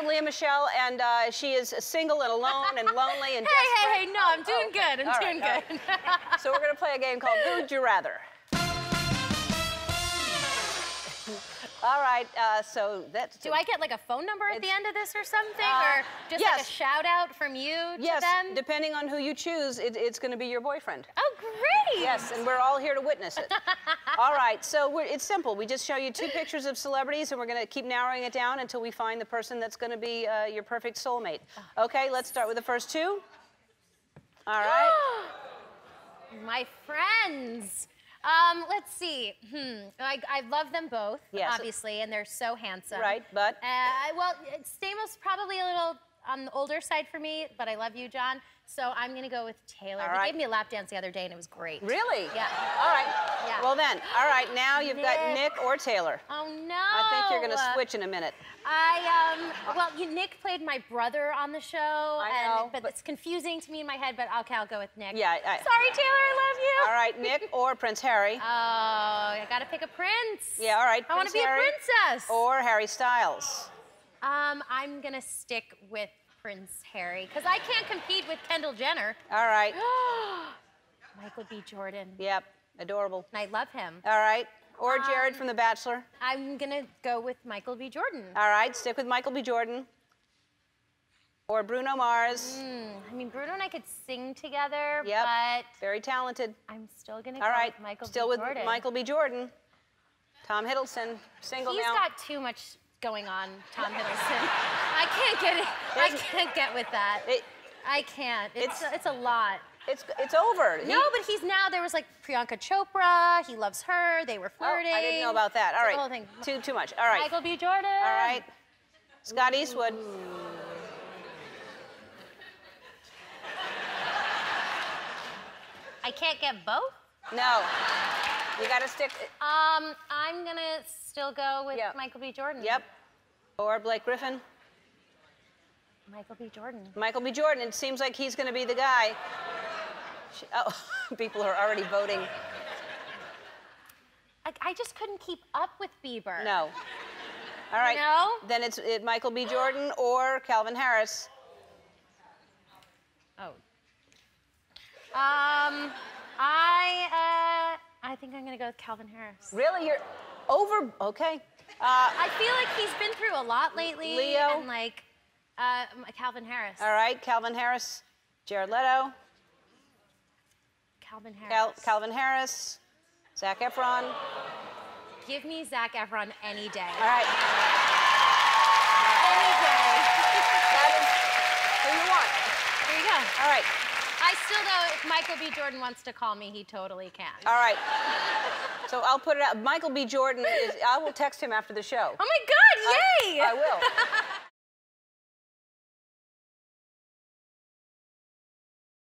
with Lea Michele, and uh, she is single and alone and lonely and Hey, desperate. hey, hey, hey, no, I'm doing Oh, okay. good. I'm All doing right, good. so we're gonna play a game called Who'd You Rather. All right, uh, so that's. Do I get like a phone number at the end of this or something? Uh, or just like a shout out from you Yes, to them? depending on who you choose, it, it's going to be your boyfriend. oh, great. Yes, and we're all here to witness it. all right, so we're, it's simple. We just show you two pictures of celebrities, and we're going to keep narrowing it down until we find the person that's going to be uh, your perfect soulmate. Okay, let's start with the first two. All right. My friends. Um, let's see. Hmm. I, I love them both, Yes. obviously, and they're so handsome. Right, but? Uh, well, Stamos probably a little on the older side for me, but I love you, John. So I'm gonna go with Taylor. All he right. gave me a lap dance the other day, and it was great. Really? Yeah. All right. Yeah. Well then, all right. Now you've got Nick. Nick or Taylor. Oh no! I think you're going to switch in a minute. I um. Well, you, Nick played my brother on the show, I and know, but, but- it's confusing to me in my head. But okay, I'll go with Nick. Yeah, I- Sorry, Taylor. I love you. All right, Nick or Prince Harry. Oh, I gotta pick a prince. Yeah, all right, I want to be Harry a princess. or Harry Styles. Um, I'm gonna stick with Prince Harry because I can't compete with Kendall Jenner. All right. Michael B. Jordan. Yep. Adorable. And I love him. All right. Or Jared Um, from The Bachelor. I'm gonna go with Michael B. Jordan. All right. Stick with Michael B. Jordan. Or Bruno Mars. Hmm, I mean, Bruno and I could sing together, Yep. but Very talented. I'm still gonna All go right. with Michael Still B. with Jordan. Michael B. Jordan. Tom Hiddleston, single He's now. He's got too much going on, Tom Hiddleston. I can't get it. I can't get with that. It- I can't. It's It's- it's a lot. it's it's over. He- No, but he's now. There was like Priyanka Chopra. He loves her. They were Oh, flirting. I didn't know about that. All right. Thing. Too too much. All right. Michael B. Jordan. All right. Scott Eastwood. I can't get both. No. You got to stick. Um, I'm gonna still go with Yeah. Michael B. Jordan. Yep. Or Blake Griffin. Michael B. Jordan. Michael B. Jordan. It seems like he's going to be the guy. Oh, people are already voting. I, I just couldn't keep up with Bieber. No. All right. No? Then it's it, Michael B. Jordan or Calvin Harris. Oh. Uh, think I'm gonna go with Calvin Harris. Really? You're over. Okay. Uh, I feel like he's been through a lot lately. Leo? And like, uh, Calvin Harris. all right. Calvin Harris. Jared Leto. Calvin Harris. Cal- Calvin Harris. Zac Efron. Give me Zac Efron any day. All right. Any day. That is who you want. there you go. All right. I still though, if Michael B. Jordan wants to call me, he totally can. All right. So I'll put it out. Michael B. Jordan is. I will text him after the show. Oh my God! Yay! I will.